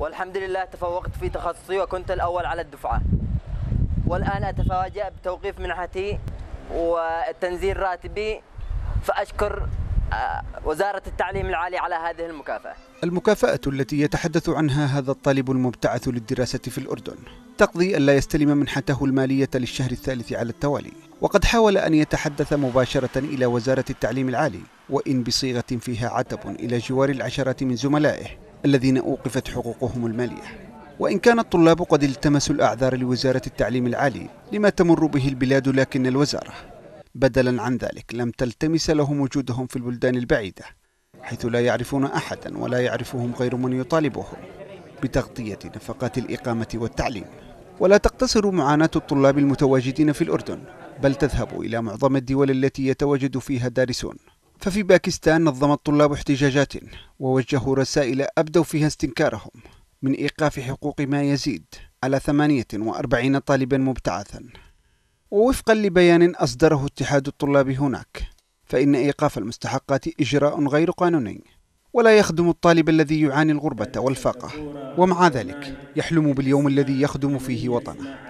والحمد لله تفوقت في تخصصي وكنت الأول على الدفعة. والآن أتفاجأ بتوقيف منحتي وتنزيل راتبي فأشكر آه، وزارة التعليم العالي على هذه المكافأة. المكافأة التي يتحدث عنها هذا الطالب المبتعث للدراسة في الأردن تقضي ألا يستلم منحته المالية للشهر الثالث على التوالي وقد حاول أن يتحدث مباشرة إلى وزارة التعليم العالي وإن بصيغة فيها عتب إلى جوار العشرات من زملائه. الذين أوقفت حقوقهم المالية. وإن كان الطلاب قد التمسوا الأعذار لوزارة التعليم العالي لما تمر به البلاد لكن الوزارة بدلا عن ذلك لم تلتمس لهم وجودهم في البلدان البعيدة حيث لا يعرفون أحدا ولا يعرفهم غير من يطالبهم بتغطية نفقات الإقامة والتعليم. ولا تقتصر معاناة الطلاب المتواجدين في الأردن بل تذهب إلى معظم الدول التي يتواجد فيها دارسون. ففي باكستان نظم الطلاب احتجاجات ووجهوا رسائل أبدوا فيها استنكارهم من إيقاف حقوق ما يزيد على 48 طالبا مبتعثا. ووفقا لبيان أصدره اتحاد الطلاب هناك فإن إيقاف المستحقات إجراء غير قانوني ولا يخدم الطالب الذي يعاني الغربة والفاقة. ومع ذلك يحلم باليوم الذي يخدم فيه وطنه.